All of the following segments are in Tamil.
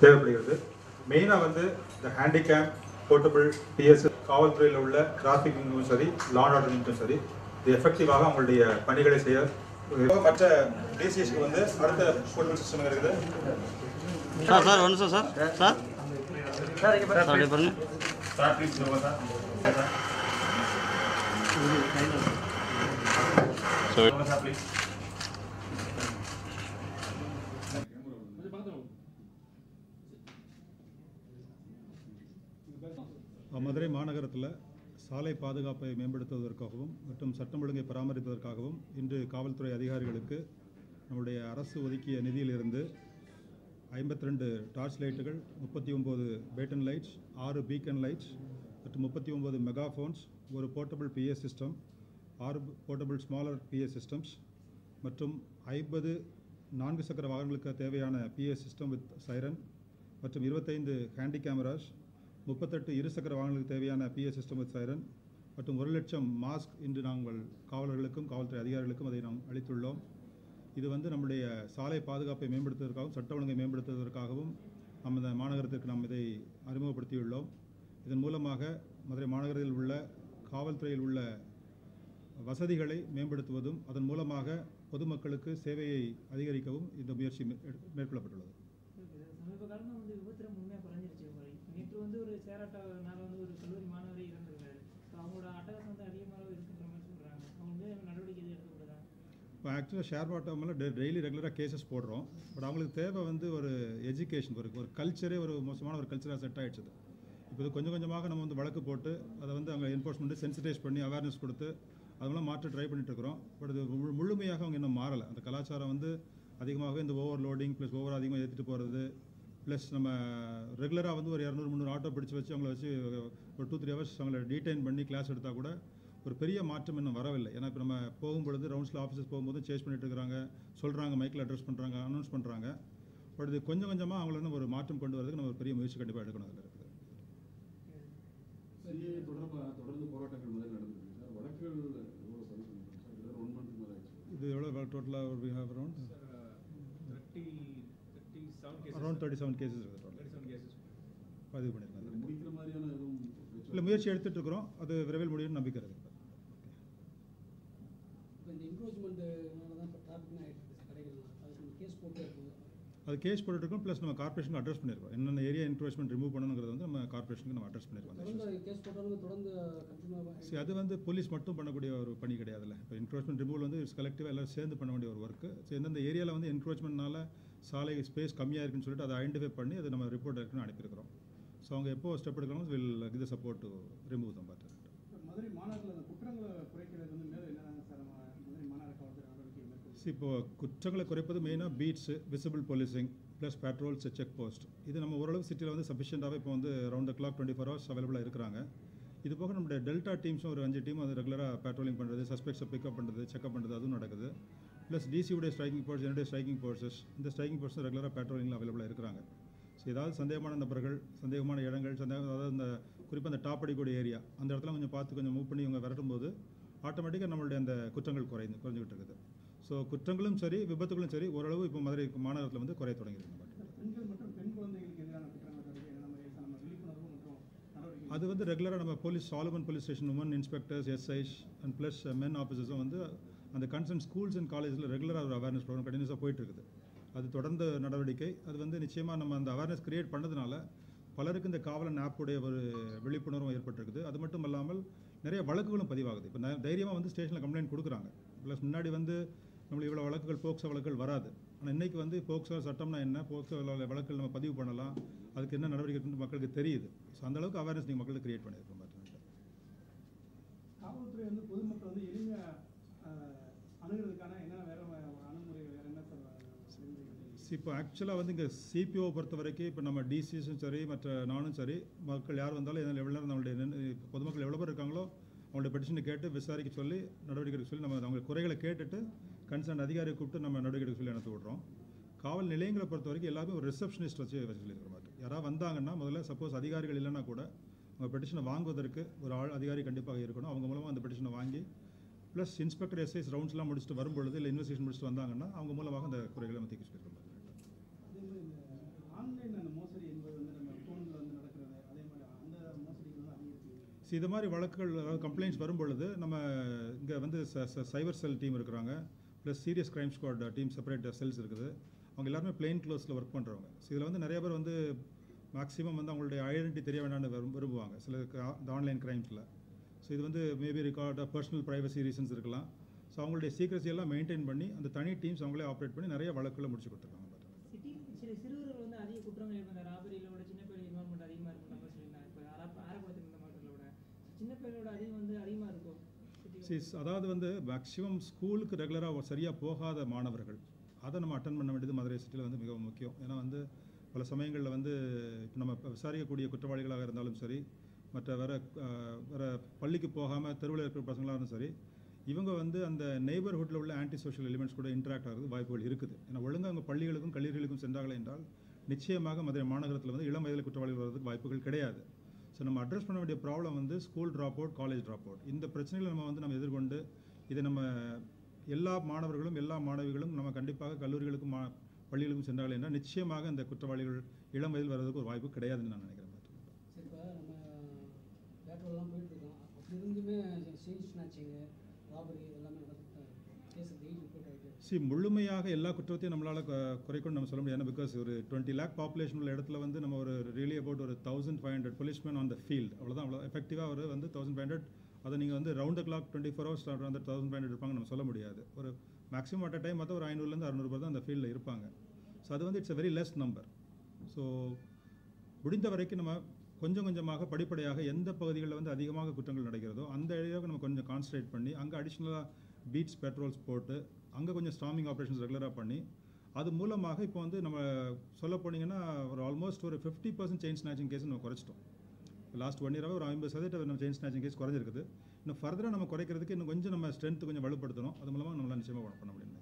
தேவைப்படுகிறது. மெயினாக வந்து இந்த ஹேண்டிகேம் போர்ட்டபிள் டிஎஸ் காவல்துறையில் உள்ள டிராஃபிக்கும் சரி லான் ஆர்டரிங்கும் சரி இது எஃபெக்டிவாக அவங்களுடைய பணிகளை செய்ய மற்ற டிசிஎஸ்க்கு வந்து அடுத்த போர்ட்டபிள் சிஸ்டம் இருக்குது. சார் சார் ஒன்று சார். சார்? சார் சார் அப்படியே பாருங்க. Sir please sir. Sir. Please Madurai மாநகரத்தில் சாலை பாதுகாப்பை மேம்படுத்துவதற்காகவும் மற்றும் சட்டம் ஒழுங்கை பராமரிப்பதற்காகவும் இன்று காவல்துறை அதிகாரிகளுக்கு நம்முடைய அரசு ஒதுக்கிய நிதியிலிருந்து ஐம்பத்தி ரெண்டு டார்ச் லைட்டுகள் முப்பத்தி ஒம்பது பேட்டன் லைட்ஸ் ஆறு பீக்கன் லைட்ஸ் மற்றும் முப்பத்தி ஒம்பது மெகாஃபோன்ஸ் ஒரு போர்ட்டபிள் பிஎஸ் சிஸ்டம் ஆறு போர்ட்டபிள் ஸ்மாலர் பிஎஸ் சிஸ்டம்ஸ் மற்றும் ஐம்பது நான்கு சக்கர வாகனங்களுக்கு தேவையான பிஎஸ் சிஸ்டம் வித் சைரன் மற்றும் இருபத்தைந்து ஹேண்டி கேமராஸ் முப்பத்தெட்டு இருசக்கர வாகனங்களுக்கு தேவையான பிஎஸ் சிஸ்டம் சைரன் மற்றும் ஒரு லட்சம் மாஸ்க் இன்று நாங்கள் காவலர்களுக்கும் காவல்துறை அதிகாரிகளுக்கும் அதை நாம் அளித்துள்ளோம். இது வந்து நம்முடைய சாலை பாதுகாப்பை மேம்படுத்துவதற்காகவும் சட்ட ஒழுங்கை மேம்படுத்துவதற்காகவும் நம்ம இந்த மாநகரத்திற்கு நாம் இதை அறிமுகப்படுத்தியுள்ளோம். இதன் மூலமாக மதுரை மாநகரத்தில் உள்ள காவல்துறையில் உள்ள வசதிகளை மேம்படுத்துவதும் அதன் மூலமாக பொதுமக்களுக்கு சேவையை அதிகரிக்கவும் இந்த முயற்சி மே- மேற்கொள்ளப்பட்டுள்ளது. வந்து ஒரு சேராட்டனால வந்து ஒரு கல்லூரி மாணவரே இறந்துருக்காரு. ஸோ அவங்களோட அட்டகாசம் வந்து அதிகமாக இருக்குன்ற மாதிரி சொல்கிறாங்க அவங்க வந்து நடவடிக்கை எதுவும் இப்போ ஆக்சுவலாக ஷேர் பாட்டோமெல்லாம் டெ டெய்லி ரெகுலராக கேசஸ் போடுறோம். பட் அவங்களுக்கு தேவை வந்து ஒரு எஜுகேஷன் ஒரு ஒரு கல்ச்சரே ஒரு மோசமான ஒரு கல்ச்சராக செட் ஆயிடுச்சு இப்போ இது கொஞ்சம் கொஞ்சமாக நம்ம வந்து வழக்கு போட்டு அதை வந்து அவங்க என்ஃபோர்ஸ்மெண்ட்டு சென்சிடைஸ் பண்ணி அவேர்னஸ் கொடுத்து அதெல்லாம் மாற்ற ட்ரை பண்ணிட்டு இருக்கிறோம். பட் இது முழு- முழுமையாக அவங்க இன்னும் மாறலை. அந்த கலாச்சாரம் வந்து அதிகமாகவே இந்த ஓவர் லோடிங் ப்ளஸ் ஓவர் அதிகமாக ஏற்றிட்டு போகிறது ப்ளஸ் நம்ம ரெகுலராக வந்து ஒரு இரநூறு முந்நூறு ஆட்டோ பிடிச்சு வச்சு அவங்கள வச்சு ஒரு டூ த்ரீ ஹவர்ஸ் அவங்கள டீடைன் பண்ணி கிளாஸ் எடுத்தால் கூட ஒரு பெரிய மாற்றம் இன்னும் வரவில்லை. ஏன்னா இப்போ நம்ம போகும்பொழுது ரவுண்ட்ஸில் ஆஃபீஸஸ் போகும்போது சேஸ் பண்ணிட்டு இருக்கிறாங்க. சொல்கிறாங்க மைக்கில் அட்ரஸ் பண்ணுறாங்க அனௌன்ஸ் பண்ணுறாங்க பட் இது கொஞ்சம் கொஞ்சமாக அவங்கள ஒரு மாற்றம் கொண்டு வரதுக்கு நம்ம ஒரு பெரிய முயற்சி கண்டிப்பாக எடுக்கணும் அதில். இருக்குது தொடர்ந்து போராட்டங்கள் முதல்ல நடந்திருக்கு. இது எவ்வளோ டோட்டலாக ஒரு have around around thirty seven cases பதிவு பண்ணியிருக்காங்க. இல்லை. முயற்சி எடுத்துட்டு இருக்கிறோம் அது விரைவில் முடியும்னு நம்பிக்கை இருக்குது இந்த என்க்ரோச்மெண்ட்னால தான் இப்போ டிராஃபிக் ஆகிட்டு இருக்கு. கடைகள்லாம். அதுக்கு கேஸ் போட்டு அது கேஸ் போட்டுருக்கோம் ப்ளஸ் நம்ம கார்பரேஷனுக்கு அட்ரஸ் பண்ணியிருக்கோம் என்னென்ன ஏரியா என்க்ரோச்மெண்ட் ரிமூவ் பண்ணணுங்கிறது வந்து நம்ம கார்பரேஷனுக்கு நம்ம அட்ரஸ் பண்ணியிருக்கோம் சரி அது வந்து போலீஸ் மட்டும் பண்ணக்கூடிய ஒரு பணி கிடையாதுல்ல. இப்போ என்க்ரோச்மெண்ட் ரிமூவல் வந்து கலெக்டிவாக எல்லாரும் சேர்ந்து பண்ண வேண்டிய ஒரு ஒர்க்கு ஸோ எந்தெந்த ஏரியாவில் வந்து என்க்ரோச்மெண்ட்னால சாலை ஸ்பேஸ் கம்மியாக இருக்குன்னு சொல்லிட்டு அதை ஐடென்டிஃபை பண்ணி அதை நம்ம ரிப்போர்ட் இருக்குன்னு அனுப்பியிருக்கிறோம். ஸோ அவங்க எப்போ ஸ்டெப் எடுக்கணும் வில் இது சப்போர்ட் ரிமூவ் தம் பார்த்து. மதுரை மாநகரில் அந்த குற்றங்களை குறைக்கிறது வந்து மேலும் என்னென்ன சார் நம்ம மதுரை மாநகர காவல்துறை இப்போது குற்றங்களை குறைப்பது மெயினாக beats visible policing plus patrols check post இது நம்ம ஓரளவு சிட்டியில் வந்து சஃபிஷியண்ட்டாகவே இப்போ வந்து round clock twenty four hours அவைலபிளாக இருக்கிறாங்க. இது போக நம்மளுடைய டெல்டா டீம்ஸும் ஒரு அஞ்சு டீம் அது ரெகுலராக பேட்ரோலிங் பண்ணுறது சஸ்பெக்ட்ஸை பிக்கப் பண்ணுறது செக்அப் பண்ணுறது அதுவும் நடக்குது. ப்ளஸ் டிசியுடைய ஸ்ட்ரைக்கிங் ஃபோர்ஸ் என்னுடைய ஸ்ட்ரைக்கிங் ஃபோர்ஸஸ் இந்த ஸ்ட்ரைக்கிங் ஃபோர்ஸும் ரெகுலராக பேட்ரோலிங்கில் அவைலபிளாக இருக்கிறாங்க. ஸோ ஏதாவது சந்தேகமான நபர்கள் சந்தேகமான இடங்கள் சந்தேகம் அதாவது இந்த குறிப்பாக அந்த டாப் அடிக்கூடிய ஏரியா அந்த இடத்துல கொஞ்சம் பார்த்து கொஞ்சம் மூவ் பண்ணி இவங்க விரட்டும் போது ஆட்டோமேட்டிக்காக நம்மளுடைய அந்த குற்றங்கள் குறைந்து குறைஞ்சிக்கிட்டு இருக்குது. ஸோ குற்றங்களும் சரி விபத்துகளும் சரி ஓரளவு இப்போ மதுரை மாநகரத்தில் வந்து குறைய தொடங்கியிருக்கு அது வந்து ரெகுலராக நம்ம police Solomon police station woman inspectors SIs and plus men ஆஃபீஸர்ஸும் வந்து அந்த கன்சர்ன் ஸ்கூல்ஸ் அண்ட் காலேஜில் ரெகுலராக ஒரு அவேர்னஸ் ப்ரோக்ராம் கண்டினியூஸாக போயிட்டு இருக்குது அது தொடர்ந்து நடவடிக்கை. அது வந்து நிச்சயமாக நம்ம அந்த அவேர்னஸ் கிரியேட் பண்ணதுனால பலருக்கு இந்த காவலன் ஆப்புடைய ஒரு விழிப்புணர்வும் ஏற்பட்டிருக்குது. அது மட்டும் இல்லாமல் நிறைய வழக்குகளும் பதிவாகுது. இப்போ தைரியமாக வந்து ஸ்டேஷனில் கம்ப்ளைண்ட் கொடுக்குறாங்க. ப்ளஸ் முன்னாடி வந்து நம்மளுக்கு இவ்வளோ வழக்குகள் போக்சோ வழக்குகள் வராது. ஆனால் இன்னைக்கு வந்து போக்சோ சட்டம்னா என்ன? போக்சோ வழக்குகள் நம்ம பதிவு பண்ணலாம். அதுக்கு என்ன நடவடிக்கை இருக்குன்னு மக்களுக்கு தெரியுது. ஸோ அந்த அளவுக்கு அவேர்னஸ் நீங்கள் மக்களுக்கு கிரியேட் பண்ணியிருக்கோம் பார்த்துக்கிட்டு காவல்துறை வந்து பொதுமக்கள் வந்து எளிமையாக அணுகிறதுக்கான என்னென்ன வேற ஒரு அணுகுமுறை வேற என்ன இப்போ ஆக்சுவலாக வந்து இங்கே சிபிஓ பொறுத்த வரைக்கும் இப்போ நம்ம டிசிஸும் சரி மற்ற நானும் சரி மக்கள் யார் வந்தாலும் எந்த லெவலில் நம்மளுடைய நின்னு- இப்ப பொதுமக்கள் எவ்வளோ பேர் இருக்காங்களோ அவங்களோட பெட்டிஷனை கேட்டு விசாரிக்க சொல்லி நடவடிக்கை சொல்லி நம்ம அவங்க குறைகளை கேட்டுட்டு கன்சர்ன் அதிகாரியை கூப்பிட்டு நம்ம நடவடிக்கை சொல்லி அனுப்பி விட்றோம். காவல் நிலையங்களை பொறுத்த வரைக்கும் எல்லாமே ஒரு ரிசப்ஷனிஸ்ட் வச்சு வச்சு சொல்லியிருக்கிற மாதிரி யாராவது வந்தாங்கன்னா முதல்ல சப்போஸ் அதிகாரிகள் இல்லைன்னா கூட அவங்க பெட்டிஷனை வாங்குவதற்கு ஒரு ஆள் அதிகாரி கண்டிப்பாக இருக்கணும். அவங்க மூலமாக அந்த பெட்டிஷனை வாங்கி ப்ளஸ் இன்ஸ்பெக்டர் எஸ்ஐஸ் ரவுண்ட்ஸ்லாம் முடிச்சுட்டு வரும்பொழுது இல்லை இன்வெஸ்டிகேஷன் முடிச்சுட்டு வந்தாங்கன்னா அவங்க மூலமாக அந்த குறைகளை நம்ம தீர்க்க சொல்லியிருக்கிற மாதிரி ஸோ இது மாதிரி வழக்குகள் அதாவது கம்ப்ளைண்ட்ஸ் வரும்பொழுது நம்ம இங்கே வந்து சைபர் செல் டீம் இருக்கிறாங்க. Plus serious crime squad team separate cells இருக்குது. அவங்க எல்லாருமே பிளெயின் க்ளோஸில் ஒர்க் பண்ணுறவங்க ஸோ இதில் வந்து நிறைய பேர் வந்து மேக்ஸிமம் வந்து அவங்களுடைய ஐடென்டிட்டி தெரிய வேண்டாம்னு விரும்புவாங்க. சில இந்த ஆன்லைன் கிரைம்ஸில் ஸோ இது வந்து maybe record personal privacy reasons இருக்கலாம். ஸோ அவங்களுடைய சீக்ரஸி எல்லாம் மெயின்டைன் பண்ணி அந்த தனி டீம்ஸ் அவங்களே ஆப்ரேட் பண்ணி நிறைய வழக்குகளை முடிச்சு கொடுத்துருக்காங்க சிட்டி சில சிறுவர்கள் வந்து அதிக குற்றங்கள் இப்போ இந்த ராபரியில் விட சின்ன பிள்ளை இன்வால்மெண்ட் அதிகமாக இருக்குன்ற மாதிரி சொல்லியிருந்தாங்க இப்போ ஆரா ஆரக்குளத்தில் இந்த மாவட்டத்தில் விட சின்ன பிள்ளைகளோட அதிகம் வந்து அதிகமாக இருக்கும் சிட்டி அதாவது வந்து மேக்ஸிமம் ஸ்கூலுக்கு ரெகுலராக சரியாக போகாத மாணவர்கள் அதை நம்ம அட்டன் பண்ண வேண்டியது மதுரை சிட்டியில் வந்து மிகவும் முக்கியம். ஏன்னா வந்து பல சமயங்களில் வந்து இப்போ நம்ம விசாரிக்கக்கூடிய குற்றவாளிகளாக இருந்தாலும் சரி மற்ற வேற வேறு வேற பள்ளிக்கு போகாமல் தெருவில் இருக்கிற பசங்களாக இருந்தாலும் சரி இவங்க வந்து அந்த நெய்பர்ஹுட்டில் உள்ள ஆன்டி சோஷியல் எலிமெண்ட்ஸ் கூட இன்ட்ராக்ட் ஆகிறது வாய்ப்புகள் இருக்குது. ஏன்னா ஒழுங்காக அவங்க பள்ளிகளுக்கும் கல்லூரிகளுக்கும் சென்றார்கள் என்றால் நிச்சயமாக மதுரை மாநகரத்தில் வந்து இளம் வயதில் குற்றவாளிகள் வர்றதுக்கு வாய்ப்புகள் கிடையாது. ஸோ நம்ம அட்ரஸ் பண்ண வேண்டிய ப்ராப்ளம் வந்து school drop out college drop out இந்த பிரச்சனைகளை நம்ம வந்து நம்ம எதிர்கொண்டு இதை நம்ம எல்லா மாணவர்களும் எல்லா மாணவிகளும் நம்ம கண்டிப்பாக கல்லூரிகளுக்கும் மா பள்ளிகளுக்கும் சென்றார்கள் என்றால் நிச்சயமாக இந்த குற்றவாளிகள் இளம் வயதில் வர்றதுக்கு ஒரு வாய்ப்பு கிடையாதுன்னு நான் நினைக்கிறேன். பேட்ரோல்லாம் போயிட்டு இருக்கோம். இருந்துமே செயின் ஸ்நாச்சிங்கு ராபரி எல்லாமே நடந்துட்டு தான் கேஸ் சி முழுமையாக எல்லா குற்றத்தையும் நம்மளால் குறைக்கணும் நம்ம சொல்ல முடியாது. பிகாஸ் ஒரு டுவெண்ட்டி லேக் பாப்புலேஷன் உள்ள இடத்துல வந்து நம்ம ஒரு ரியலி அபவுட் ஒரு thousand five hundred policemen on the field அவ்வளோதான் அவ்வளோ எஃபெக்டிவாக ஒரு வந்து தௌசண்ட் ஃபைவ் ஹண்ட்ரட் அதை நீங்கள் வந்து round clock twenty four hours வந்து தௌசண்ட் ஃபைவ் ஹண்ட்ரட் இருப்பாங்க நம்ம சொல்ல முடியாது. ஒரு மேக்ஸிமம் அட் டைம் பார்த்தா ஒரு ஐநூறுலேருந்து அறுநூறு பேர் தான் அந்த ஃபீல்டில் இருப்பாங்க. ஸோ அது வந்து it's a very less number so முடிந்த வரைக்கும் நம்ம கொஞ்சம் கொஞ்சமாக படிப்படியாக எந்த பகுதிகளில் வந்து அதிகமாக குற்றங்கள் நடக்கிறதோ அந்த ஏரியாவுக்கு நம்ம கொஞ்சம் கான்சன்ட்ரேட் பண்ணி அங்கே அடிஷ்னலாக பீட்ஸ் பெட்ரோல்ஸ் போட்டு அங்கே கொஞ்சம் ஸ்டாமிங் ஆப்ரேஷன்ஸ் ரெகுலராக பண்ணி அது மூலமாக இப்போ வந்து நம்ம சொல்ல போனீங்கன்னா ஒரு ஆல்மோஸ்ட் ஒரு fifty percent chain snatching case நம்ம குறைச்சிட்டோம். லாஸ்ட் ஒன் இயராக ஒரு ஐம்பது சதவீதம் நம்ம செயின் ஸ்நாச்சிங் கேஸ் குறைஞ்சிருக்குது. இன்னும் ஃபர்தராக நம்ம குறைக்கிறதுக்கு இன்னும் கொஞ்சம் நம்ம ஸ்ட்ரென்த் கொஞ்சம் வலுப்படுத்தணும். அது மூலமாக நம்மளால் நிச்சயமாக பண்ண முடியும்.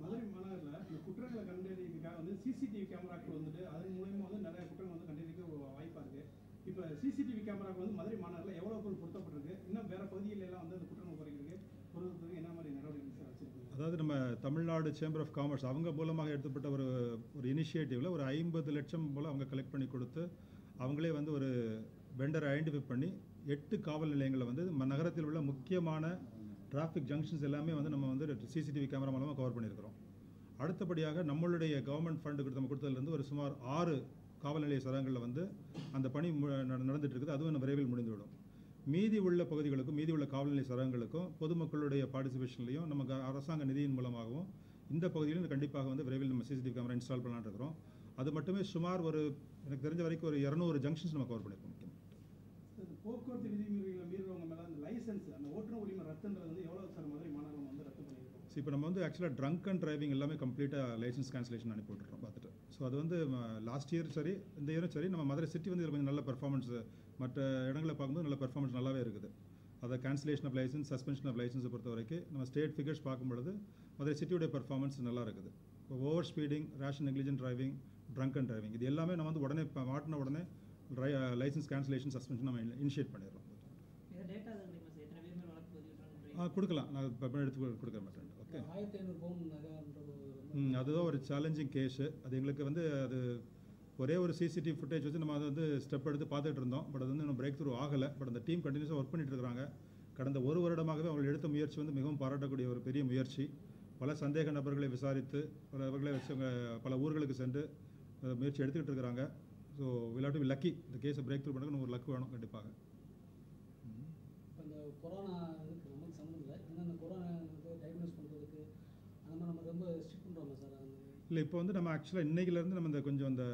மதுரை மாநகரில் இந்த குற்றங்களை கண்டறியறதுக்காக வந்து சிசிடிவி கேமராக்கள் வந்துட்டு அதன் மூலயமா வந்து நிறைய குற்றங்கள் வந்து கண்டறியறதுக்கு வாய்ப்பாக இருக்கு. இப்போ சிசிடிவி கேமராக்கள் வந்து மதுரை மாநகரில் எவ்வளோ பொருள் பொருத்தப்பட்டிருக்கு? இன்னும் வேற பகுதிகள் வந்து அந்த குற்றங்கள் குறைக்கிறதுக்கு பொருத்தத்துக்கு என்ன மாதிரி நடவடிக்கை வச்சிருக்கீங்க அதாவது நம்ம தமிழ்நாடு சேம்பர் ஆஃப் காமர்ஸ் அவங்க மூலமாக எடுத்துப்பட்ட ஒரு ஒரு இனிஷியேட்டிவில் ஒரு ஐம்பது லட்சம் போல் அவங்க கலெக்ட் பண்ணி கொடுத்து அவங்களே வந்து ஒரு வெண்டரை ஐடென்டிஃபை பண்ணி எட்டு காவல் நிலையங்களை வந்து ம- நகரத்தில் உள்ள முக்கியமான டிராஃபிக் ஜங்ஷன்ஸ் எல்லாமே வந்து நம்ம வந்து சிசிடிவி கேமரா மூலமாக கவர் பண்ணியிருக்கிறோம். அடுத்தபடியாக நம்மளுடைய கவர்மெண்ட் ஃபண்டு நம்ம கொடுத்ததுலேருந்து ஒரு சுமார் ஆறு காவல் நிலைய சரகங்களில் வந்து அந்த பணி நடந்துகிட்டு நடந்துட்டு இருக்குது. அதுவும் விரைவில் முடிந்துவிடும். மீதி உள்ள பகுதிகளுக்கும் மீதி உள்ள காவல் நிலைய சரகங்களுக்கும் பொதுமக்களுடைய பார்ட்டிசிபேஷன்லையும் நம்ம அரசாங்க நிதியின் மூலமாகவும் இந்த பகுதியிலும் கண்டிப்பாக வந்து விரைவில் நம்ம சிசிடிவி கேமரா இன்ஸ்டால் பண்ணலாம்னு இருக்கிறோம். அது மட்டுமே சுமார் ஒரு எனக்கு தெரிஞ்ச வரைக்கும் ஒரு இரநூறு ஜங்ஷன்ஸ் நம்ம கவர் பண்ணியிருக்கோம். போக்குவரத்து விதிமுறைகளை மீறுறவங்க மேலே அந்த லைசன்ஸ் அந்த ஓட்டுநர் உரிமை ரத்துன்றது வந்து எவ்வளோ சார் மதுரை மாநகரம் வந்து ரத்து பண்ணியிருக்கோம்? ஸோ இப்போ நம்ம வந்து ஆக்சுவலாக ட்ரங்க் அண்ட் டிரைவிங் எல்லாமே கம்ப்ளீட்டாக லைசன்ஸ் கேன்சலேஷன் அனுப்பி விட்டுறோம் ஸோ அது வந்து லாஸ்ட் இயர் சரி இந்த இயரும் சரி நம்ம மதுரை சிட்டி வந்து இதுல கொஞ்சம் நல்ல பெர்ஃபார்மன்ஸ் மற்ற இடங்களை பார்க்கும்போது நல்ல பெர்ஃபார்மன்ஸ் நல்லாவே இருக்குது. அதை cancellation of licence suspension of லைசன்ஸை பொறுத்த வரைக்கும் நம்ம ஸ்டேட் ஃபிகர்ஸ் பார்க்கும்பொழுது மதுரை சிட்டியோடைய பெர்ஃபார்மன்ஸ் நல்லா இருக்குது. இப்போ over speeding ration negligent driving drunk and driving இது எல்லாமே நம்ம வந்து உடனே இப்போ மாட்டின உடனே லைசன்ஸ் கேன்சலேஷன் சஸ்பென்ஷன் நம்ம இனிஷியேட் பண்ணிடுறோம். கொடுக்கலாம். நான் இப்போ எடுத்து கொடுக்க மாட்டேன். ஓகே ஆயிரத்தி ஐநூறு பவுன் அதுதான் ஒரு சேலஞ்சிங் கேஸு அது எங்களுக்கு வந்து அது ஒரே ஒரு சிசிடிவி ஃபுட்டேஜ் வச்சு நம்ம அதை வந்து ஸ்டெப் எடுத்து பார்த்துட்டு இருந்தோம். பட் அது வந்து இன்னும் பிரேக் த்ரூ ஆகலை. பட் அந்த டீம் கண்டினியூஸாக ஒர்க் பண்ணிட்டு இருக்காங்க. கடந்த ஒரு வருடமாகவே அவங்க எடுத்த முயற்சி வந்து மிகவும் பாராட்டக்கூடிய ஒரு பெரிய முயற்சி. பல சந்தேக நபர்களை விசாரித்து பல நபர்களை வச்சு அவங்க பல ஊர்களுக்கு சென்று முயற்சி எடுத்துக்கிட்டு இருக்கிறாங்க ஸோ வில் டு லக்கி இந்த கேஸை பிரேக் த்ரூ பண்ணுறதுக்கு ஒரு லக் வேணும் கண்டிப்பாக. கொரோனா இதுக்கு நமக்கு சம்மந்தம் இல்லை இன்னும் இந்த கொரோனா டயக்னோஸ் பண்ணுறதுக்கு அந்த மாதிரி நம்ம ரொம்ப ஸ்ட்ரிக் பண்ணுறோமா சார் அந்த இல்லை இப்போ வந்து நம்ம ஆக்சுவலாக இன்னைக்கிலேருந்து நம்ம இந்த கொஞ்சம் அந்த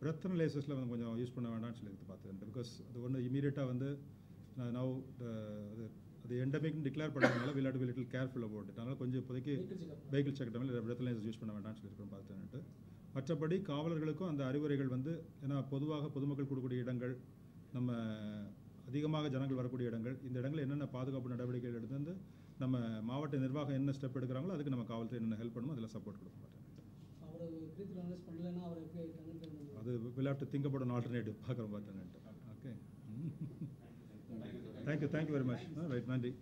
பிரெத் அனலைசஸில் வந்து கொஞ்சம் யூஸ் பண்ண வேண்டாம்னு சொல்லி பார்த்துருக்கேன் பிகாஸ் அது ஒன்று இமீடியட்டாக வந்து நவ் அது அது எண்டமிக்னு டிக்ளேர் பண்ணதுனால will to little careful about it அதனால் கொஞ்சம் இப்போதைக்கு வெஹிக்கிள் செக் டைமில் பிரெத் அனலைசஸ் யூஸ் பண்ண வேண்டாம்னு சொல்லியிருக்கோம் பார்த்துட்டு மற்றபடி காவலர்களுக்கும் அந்த அறிவுரைகள் வந்து ஏன்னா பொதுவாக பொதுமக்கள் கூடக்கூடிய இடங்கள் நம்ம அதிகமாக ஜனங்கள் வரக்கூடிய இடங்கள் இந்த இடங்களில் என்னென்ன பாதுகாப்பு நடவடிக்கைகள் எடுத்து வந்து நம்ம மாவட்ட நிர்வாகம் என்ன ஸ்டெப் எடுக்கிறாங்களோ அதுக்கு நம்ம காவல்துறை என்னென்ன ஹெல்ப் பண்ணுமோ அதில் சப்போர்ட் கொடுக்க மாட்டேன் அது will have to think about an alternative பார்க்குறோம் பார்த்தேன் okay thank you thank you very much right நன்றி.